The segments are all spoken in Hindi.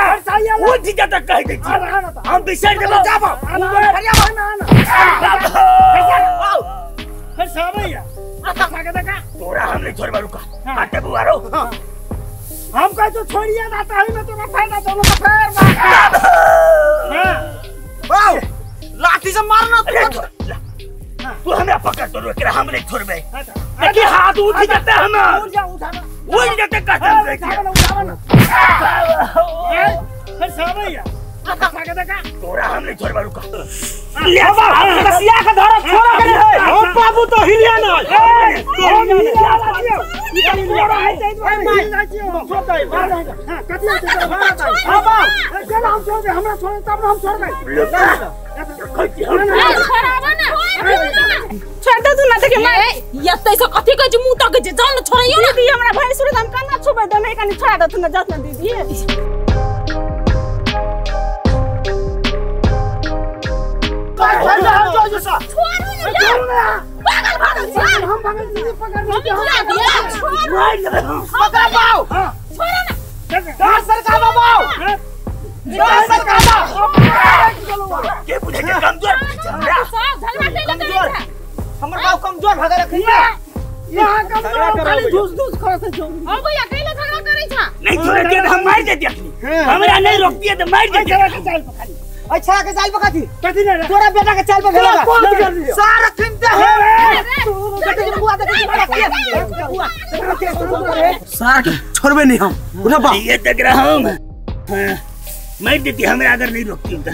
देखा वो तक कह दे हम बिसर देबो जाबो भैया भाई ना फिर सामैया अच्छा देखा तोरा हम नहीं छोड़बा रुका हटे बुआरो हम कह तो छोड़िए ना तो ही में तो फ़ायदा दोनों का फेर वाओ लाठी से मारना तू तू हमरा पकड़ तो रोक रहा हम नहीं छोड़बे देखी हाथ उठ जाते हम। उठ जा उठा उठ जाते कसम से उठा उठा फिर सामैया अच्छा के देखा। तोरा हम नहीं छोड़बा रुका। ले बा रसिया का धरा छोड़ा के है हम बाबू तो हिलिया ना हम हिलिया ना दियो निकल लोड़ा ते भाई ना दियो छोड़ दे हाँ कति से भाग हाँ बा चल हम छोड़ दे हमरा छोड़ तब हम छोड़ गए ना छोड़ दे तू ना देखे मैं यत्तै से छै जान छोड़ैयो ना दीदी हमरा भाई सुरे हम कन्ना छुबे दे नहीं कनी छोड़ा दे तू ना जात ना दीदी हमरा गाँव कमज़ोर भागे रखी यहाँ कमज़ोर खाली धूस धूस करत जो ओ भैया कैले झगड़ा करै छै? नहीं छोड़े के हम मार दे देखली हमरा नहीं रोकती तो मार दे चला के चाल पकड़ी अच्छा के चाल पकाती कथी ने तोरा बेटा के चाल पे चला भेला कौन कर दिया सारा चिंता है। अरे बुआ देख सार के छोड़बे नहीं हम। उठा बा। ये देख रहा हूँ मैं। मार देती हमरा अगर नहीं रोकती तो।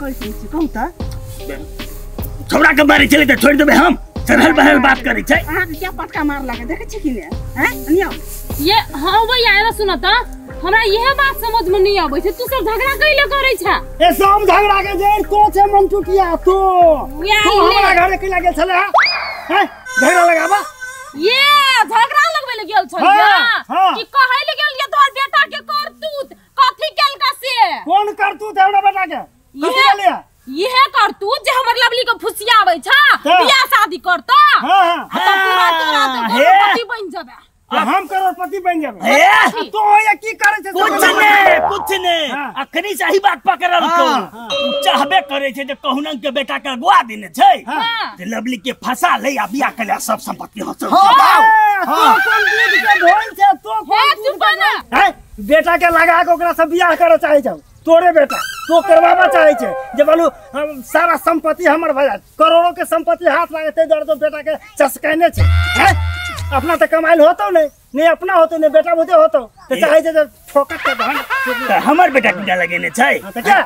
कहू त? छोड़ा के मारे चले तो छोड़ देबे हम। सरहल बहल बात करे छै अहाँ के क्या पटका मार लगे देखे छी कि ने हैं नियो ये हाँ भैया एना सुन त हमरा यह बात समझ में नहीं आबै छै। तू सब झगड़ा कैले करै छै ए सब झगड़ा के जे तो छे मन टूटिया तो? तो हमरा घर के लगे छले हैं? झगड़ा लगाबा। ये झगड़ा लगबे ले गेल छ हाँ, या हाँ। कि कहै ले गेल ये तोर बेटा के करतूत। कथी केलका से? कौन करतू थे हमरा बेटा के कथी ये लिया यह करतूत जे हमर लवली के फुसियाबै छ? हाँ। बियाह शादी करता? हाँ हाँ। आ तब तोरा तोरा तो हे। करोड़पति बन जाबे। हम करोड़पति बन जाबे। हे। तो ये की करे छे कुछ ने कुछ ने। हाँ। अखनी सही बात पकड़ल को चाहबे करे छै जे कहुना के बेटा के गुआ देने छै। हाँ। जे लवली के फंसा ले आ बियाह के लिए सब संपत्ति हो। सब तो कौन दूध के ढोल छे? तो हे कौन दूध चुप ना बेटा के लगा के ओकरा से बियाह करे चाहे छौ? तोरे बेटा तो करवाबा चाहे छे जे बोलू हम सारा संपत्ति हमर भजा करोड़ों के संपत्ति हाथ लागे ते दर तो बेटा के चसकैने छे। हैं? अपना तो कमाइल होतो नहीं नहीं अपना होतो नहीं बेटा बुते होतो। तो चाहे जे ठोकत के हमर बेटा किटा लगेने छै। हाँ,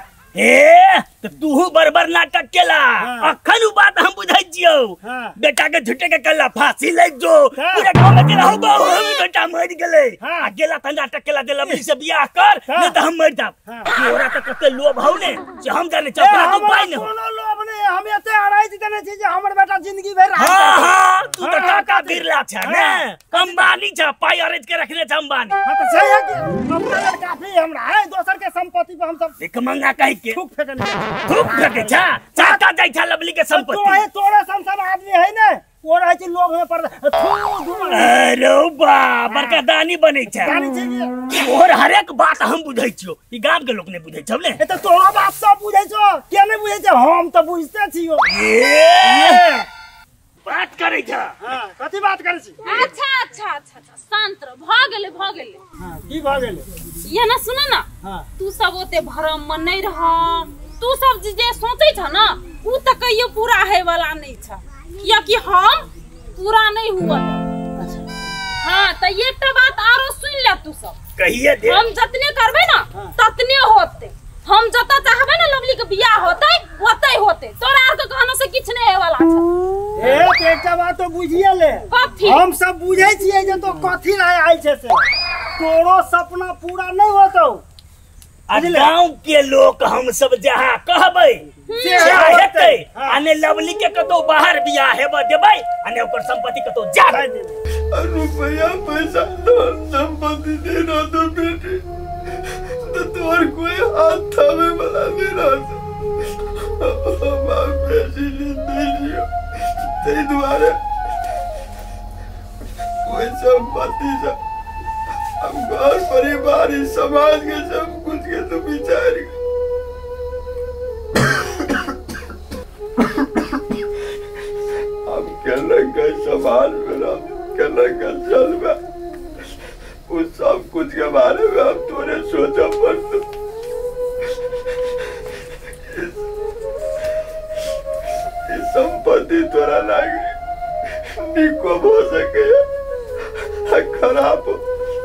तो क्या हे तो तू बरबर नाटक केला हाँ। अखन बात हम बुझाई जियो हाँ। बेटा के झुटे के कल्ला फांसी लग जो हाँ। पूरा गाँव में केला हो बहु हम बेटा मर गेले हाँ। आ गेला त नाटक केला दे लवली से बियाह कर हाँ। नहीं तो हम मर जाब हाँ। तोरा त कते लोभ हौ ने जे हम जाने चपरा तो पाई न कोनो लोभ नहीं हम एते अड़ाई देने छी जे हमर बेटा ज़िंदगी भर रह हाँ हाँ तू तो हाँ, कथी? बिरला छ ने हाँ। अंबानी छ पाई अरेंज के रखले छ अंबानी हाँ तो सही है कि लड़ काफ़ी हमरा है दोसर के संपत्ति पे हम सब एक मंगा कहि के थूक फेंकने खूब फेंके छ चाहता जाई छ लवली के तो संपत्ति है तोरे संसार आदमी है ने? वो रहे छी लोभ में पड़ थू दूर अरे बा बड़का दानी बनै छै। जानी छै और हरेक बात हम बुझै छियो। ई गाम के लोग ने बुझै छौ ने ए तो तोरा बात सब बुझै छो। के नहीं बुझै छो? हम तो बुझते छियो। बात करै छ। हाँ कथी बात करै छी? अच्छा अच्छा अच्छा अच्छा शांत रह। भ गेले भ गेले। हाँ की भ गेलै? ये ना सुन ना। हाँ। तू सब ओते भरम में नहीं रह। तू सब जे- सोचे छ ना उ त कहियो पूरा है वाला नहीं छ। या कि हम पूरा नहीं हुआ हाँ तो ये तो बात आरो सुन ले तू सब। कहिए दे। हम जतने करबे ना ततने होते। हम जता चाहबे ना लवली के बियाह होते ओते होते। तोरा आर के कहनो से किछ नहीं है वाला छ। एक एकटा बात तो बुझिए ले। कथी हम सब बुझै छियै जे तो कथी रहे आइ छै से। तोरो सपना पूरा नहीं होतो। गाँव के लोग हम सब जहाँ कहबै से से हेतै हाँ। लवली के कतौ बाहर बियाह हेबे देबै आने ओकर संपत्ति कतौ जा। रुपया पैसा धन संपत्ति दे रहा तो बेटे। तो तुम्हारे कोई हाथ थामे वाला नहीं रहा हमार बेसी दे लियो। ते द्वारे कोई संपत्ति से हम घर परिवार इस समाज के सब कुछ के तो विचार हम केलक समाज में रह केलक चल में, उस सब कुछ के बारे में हम तोरे सोचा पड़तो। संपत्ति तोरा लागे निको हो सके खराब हो।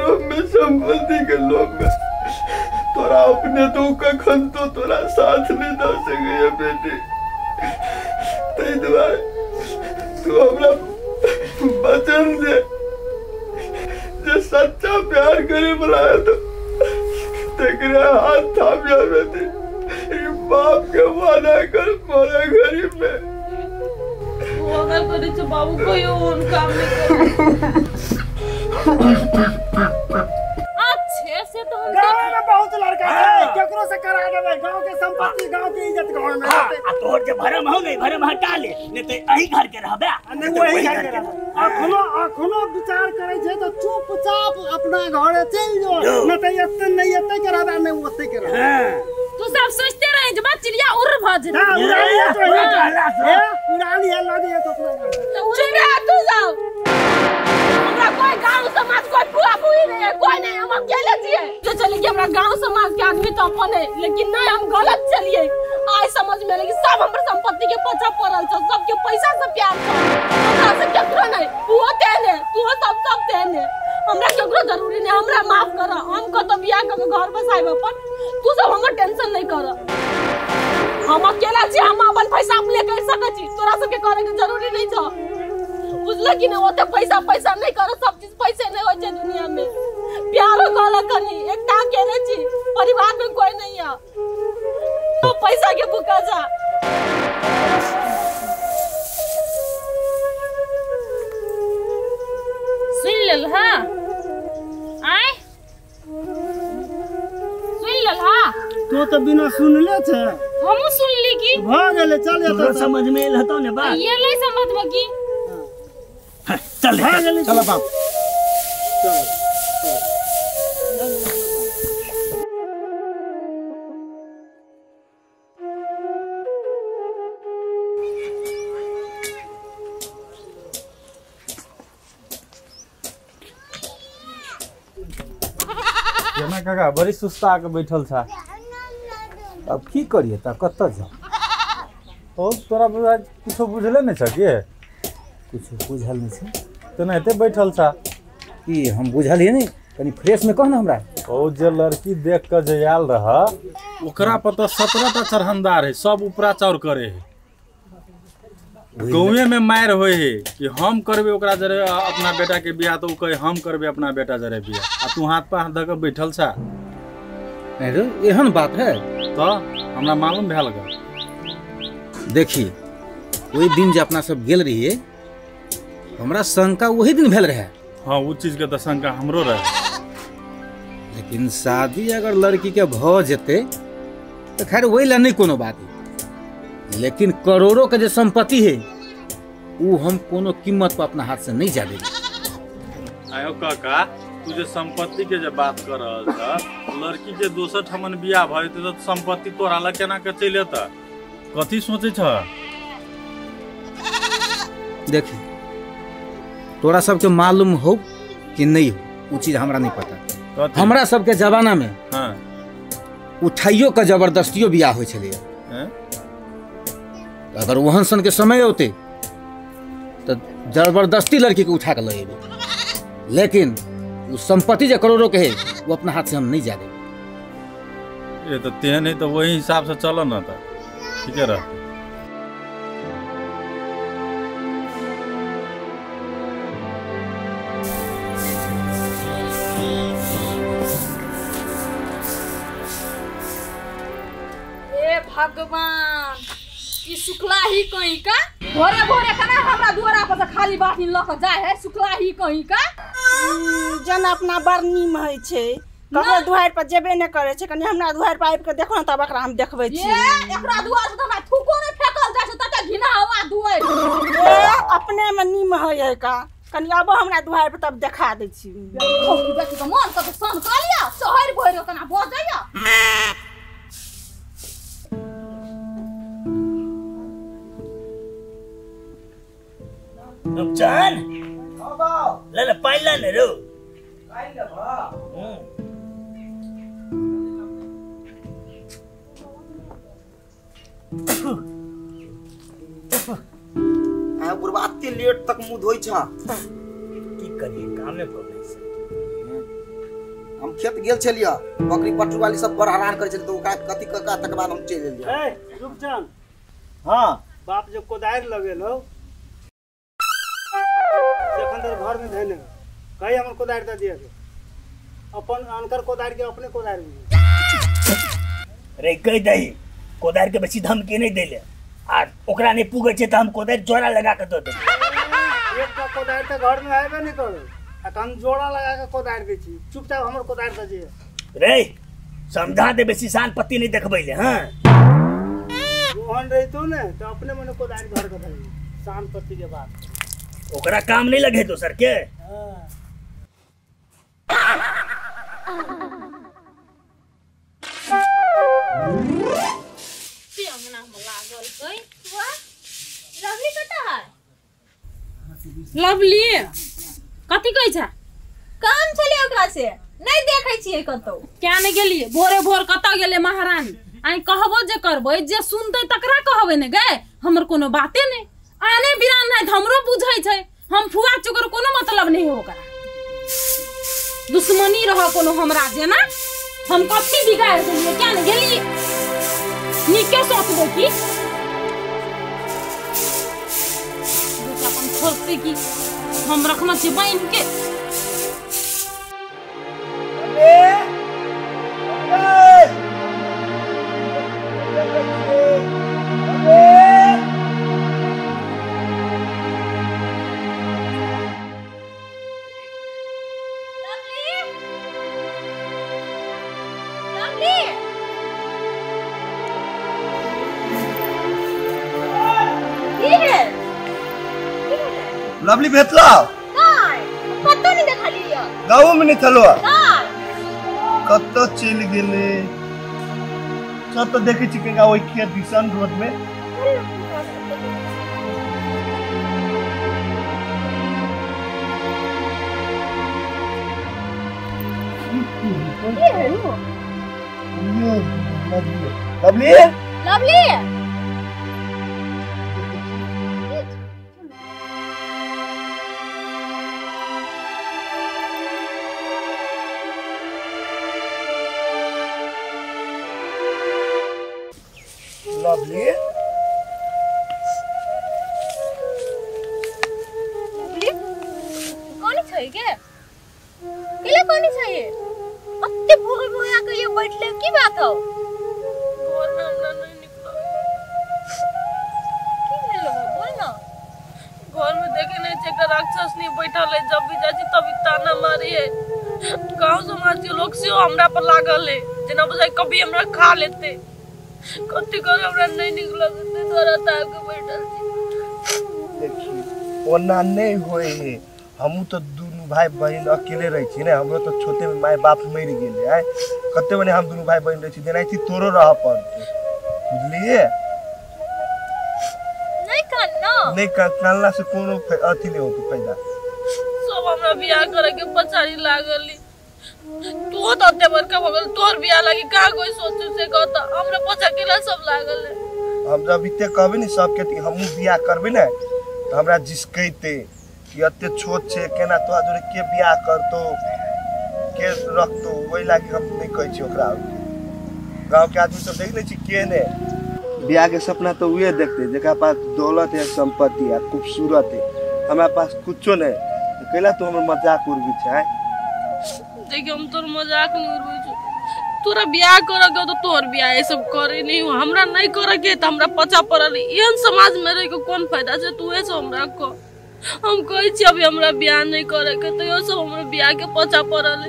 लोभ में संपत्ति के लोभ में। तोरा अपने तो कखन तो तोरा साथ नहीं दे सके है बेटी। तै दुआरे तू हमरा वचन दे। जे सच्चा प्यार करे वाला है तो तेकरे हाथ थामिया बेटी। ई बाप के वादा कर मोरे गरीब में। वो अगर करे तो बाबू कोई और काम नहीं करे। अच्छे से तो हम गाँव में बहुत लड़का है। केकरो से करा देबै। गाँव के संपत्ति गाँव के इज़्ज़त गाँव में हाँ, तोहर जे भरम हो नहीं भरम हटा ले नहीं तो अही घर के रहबे। आ नहीं वही घर के रहबै। अखनो अखनो विचार करै छै तो चुपचाप अपना घरे चलि जो। नहीं तो एते नहीं एते के रहबै नहीं ओते के रहबै। हाँ, तू सब सोचते रहे जब चिड़िया उड़ भज हाँ उड़ा लिया तो। है उड़ा लिया लगे तो अपना घर। चिड़िया तू जाओ हमरा कोई गाँव समाज, कोई बुआ बुई नहीं है, कोई नहीं, हम अकेले जिए। जो चले कि हमरा गाँव समाज के आदमी तो अपन है, लेकिन नहीं, हम गलत चलिए। आय समझ में लगी सब हमर संपत्ति के पीछा पड़ल छ, सबके पैसा से प्यार छ। हमरा से केकरो नहीं तू तेने तू सब सब तेने हमरा केकरो ज़रूरी नहीं, हमरा माफ़ कर हम को तो बियाह कर घर बसाइब अपन, तू सब हमर टेंशन नहीं कर हम अकेला छी, हम अपन पैसा हम लेके सकै छी, तोरा सबके करे के ज़रूरी नहीं छ। बुझल कि नहीं ओते पैसा पैसा नहीं करो सब चीज़ पैसे नहीं हो छै दुनिया में प्यारो कहल कनी एकटा अकेले छी परिवार में कोई नहीं है तो पैसा के भूखा जा। सुन लेल हाँ? आय? सुन लेल हाँ? तो तो बिना सुनले छै। हमू सुन ली की? भ गेलै चल तोहरो एतऽ समझ में एल हतो ने बात। ये ले समझ में की? चल चलो बाप। काका बड़ी सुस्ता के बैठल था अब की करिए त कतऽ जाऊ तोरा बुझा कुछो बुझले नहीं छ के? कुछ बुझल नहीं छै। तो नहीं बैठल था कि हम बुझलिए नहीं कनी फ्रेश में कह ना हमरा। ओ जे लड़की देख के जे आयल रह ओकरा पर तो सत्रह टा चढ़नदार है सब उपरा चौर करे है। गाँवे में मार होए है कि हम करबे ओकरा जरे अपना बेटा के बियाह तो उ कहे हम करबे अपना बेटा जरे बियाह। आ तू हाथ पर हाथ धऽ के बैठल छा नहीं रे एहन बात है। तो हमरा मालूम भए ग देखिए ओहि दिन जे अपना सब गेल रहिए हमरा शंका वही दिन भेल रहे। हाँ वो चीज़ के तो शंका हमरो रहे। लेकिन शादी अगर लड़की के भ जेते तो खैर वही ला नहीं कोनो बात है। लेकिन करोड़ों के जो संपत्ति है वो हम कोनो कीमत पर अपना हाथ से नहीं जा देंगे आयो काका तू जे संपत्ति के जे बात कर रहा छ लड़की के दोसर ठमन बियाह भए तो संपत्ति तोरा लग केना के चलि अता कथी सोचे छ देखिए तोरा सबके मालूम हो कि नहीं हो? वो चीज़ हमरा नहीं पता। कथी? हमरा सबके जमाना में हाँ। उठाइयो के जबरदस्तियो बियाह हो छलैया हैं? अगर वहन सन के समय होते तो ज़बरदस्ती लड़की के उठा के ले लेकिन वो संपत्ति जो करोड़ों के है वो अपना हाथ से हम नहीं जा देंगे ये तो तेहन है तो वही हिसाब से चलो ना था ठीक है रह भगवान। सुखला ही कहीं का? भोरे भोरे कना हमरा दुआरा पर खाली बाल्टी ल के जाए है शुक्ला ही कहीं का? जन अपना बड़ नीम है छै। ककरो दुआरि पर जेबे नहि करे छै कनी हमरा दुआरि पर आबि के देखो ने तब एकरा हम देखबै ये छी एकरा दुआर से हमरा थूको ने फेकल जाय छै तते घिना हवा दुआर। ए, अपने में नीम है है का? कनी आबो हमरा दुआरि पर तब देखा दै छी बेटी के मन सन क लिया शहर भोर कना रुपचान ले ले पाइन ले ले रो आ एते लेट तक मुँह धोइ छ की करिए कामे प्रॉब्लम से हम खेत गेल छलियै बकरी पट्टू वाली सब बड़ हैरान करे छलै तऽ ओकरा कथी कका तकर बाद हम चलि एलियै ए रुपचान हाँ बाप जो कोदारि लगेलो तक घर में धैले कही हमर कोदारि दे दिया अपन अनकर कोदारि के अपने कोदारि में रे कह दही कोदारि के बेसी धमकी नहीं देले? आ ओकरा नहीं पुगे छै त हम कोदारि जोड़ा लगा के दे देबै एक का कोदारि तो घर में आबे नहीं करो। आ हम जोड़ा लगा के कोदारि दै छी। चुपचाप हमर कोदारि दे दिए। रे समझा दे बेसी शान पति नहीं देखबै ले हाँ रोहन रहितो ने तो अपने मने कोदारि घर के शान पति के बाद। ओकरा काम नहीं लगे दोसर के। हाँ लागल गई लवली। कता है लवली कथी कहै छै काम छले ओकरा से। नहीं देखे छियै कतौ। क्या नहीं गेलिए भोरे भोर कतऽ गेले महारानी? आई कहबो जे करबै जे सुनतै तकरा कहबै ने गए हमर कोनो बाते नहीं। आने बिरान नहीं हमरो बुझे छे। हम फुआ चुकर कोनो मतलब नहीं होगा दुश्मनी रह कोनो हमरा जेना। हम कथी बिगाड़ देलिए क्या ने गेली? नीके सोचबो की? अपन छोड़ते की? हम रखना छे बाइन के काय? गाँव में नहीं थलो काय? कत चल गेले. तो देखे छी केगा ओइ खेत दिसन रोड में. की है वो ये लवली? लवली? गाँव समाज के लोग से हमरा पर लागल है जना बुझाई कभी हमरा खा लेते। कथी कर हमरा नहीं निकल देते तोरा ताक के बैठल छी। देखी ओना नहीं होए है। हमू तो दुनू भाई बहन अकेले रही छी ने। हमरो तो छोटे में माय बाप मर गेले आय। कते बने हम दुनू भाई बहन रही छी देना थी तोरो रह पड़ते। बुझलिए नहीं करना नहीं का- कानला से कोनो अथी नहीं होतो फ़ायदा। सब हमरा बियाह करे के पछाड़ी लागली तू तो बड़का तोर बियाह लगी का कोई सोचे से कहता हमरा पछा केला सब लागल है। हम जब इते कहबे नि सबके कि हमहू बियाह करबे ने त हमरा जिसकैते कि अत्ते छोट छे केना तोरा जोरे के बियाह करतो के रखतो ओइ लागी हम नहीं कहै छी ओकरा। गाँव के आदमी सब देख ले छी के ने। बियाह के सपना तो उहे देखते जेकरा पास दौलत है संपत्ति है खूबसूरत है हमरा पास कुछो नहीं तो कैला तो हमर मज़ाक उड़बी छै आँय? देखिए हम तोर मज़ाक नहीं उड़बै छु। तोरा बियाह करे के तो तोर बियाह ये सब करे नहीं हो। हमरा नहीं करे के त हमरा पचा पड़ल। एहन समाज में रह के कौन फ़ायदा छै? तू से हमरा को। हम कहै अभी हमरा बियाह नहीं करे के तो सब हमरा बियाह के पचा पड़ल।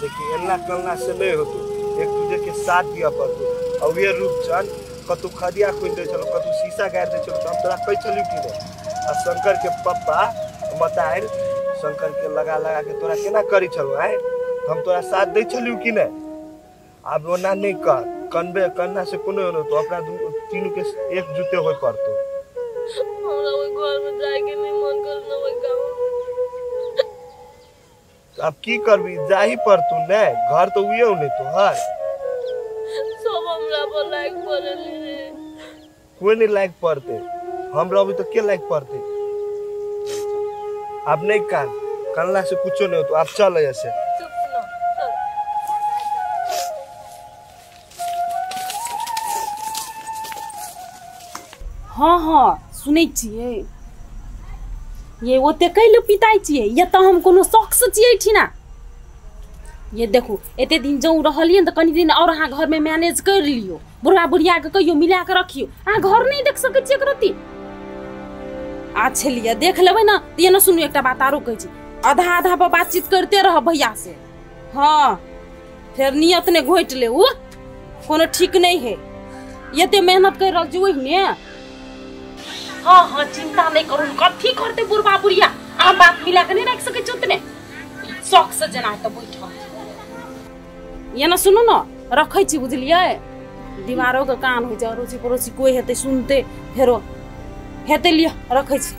देखिए एना कलना से नहीं होतो। एक दूजे के साथ दिया पड़तो। और ये रूपचंद कतु खदिया खोल दे चलो कतु शीशा गाड़ दे चलो तो हम तोरा कह चलू कि शंकर के पप्पा मतार शंकर के लगा लगा के तोरा केना करी चलो आए तो हम तोरा साथ दे चलू कि नहीं अब ओना नहीं कर। कनबे करना से कोनो न तो अपना तीनों के एक जुते होय पड़तो। हमरा ओइ घर में जाए के नहीं मन कर ना ओइ गाँव। तो अब की करबी? जाही पड़तू ने? घर तो उहे नहीं तो हर सब हमरा पर लायक पड़ल रे। कोई नहीं लायक पड़ते। हम रहबी तो के लायक पड़ते? अब नहीं कान। कनला से कुछो नहीं हो तो आप चल ऐसे। हाँ हाँ सुनै छियै ये ओते कैले पिताई छियै ये तऽ हम कोनो शौक से छियै ठिना ये देखू, एते दिन जौ रहलियै तऽ कनि दिन और अहाँ घरमे मैनेज कर लियो बुढ़ा बुढ़िया के कहियो मिला के रखियो। अहाँ घर नहीं देख सकै छियै एकरती आ छलियै देख लेबै ने ये न सुनू, एकटा बात आरो कहै छी। आधा आधा पर बातचीत करते रह भैया से। हाँ फेर नियत ने घोटि ले उ। कोनो ठीक नहीं है। एते मेहनत कर रहल छी ओहिने। हाँ हाँ चिंता नहीं करू। कथी करते बुढ़बा बुढ़िया। अहाँ बात मिला के नहीं रख सकै छी उतने से जेना तऽ बैठल ये ना सुनू न, रखै छी, बुझलियै? दीवारो के कान होइ छै अड़ोसी पड़ोसी कोई हेतै, सुनते, फेरो हेतै लिअ रखै छी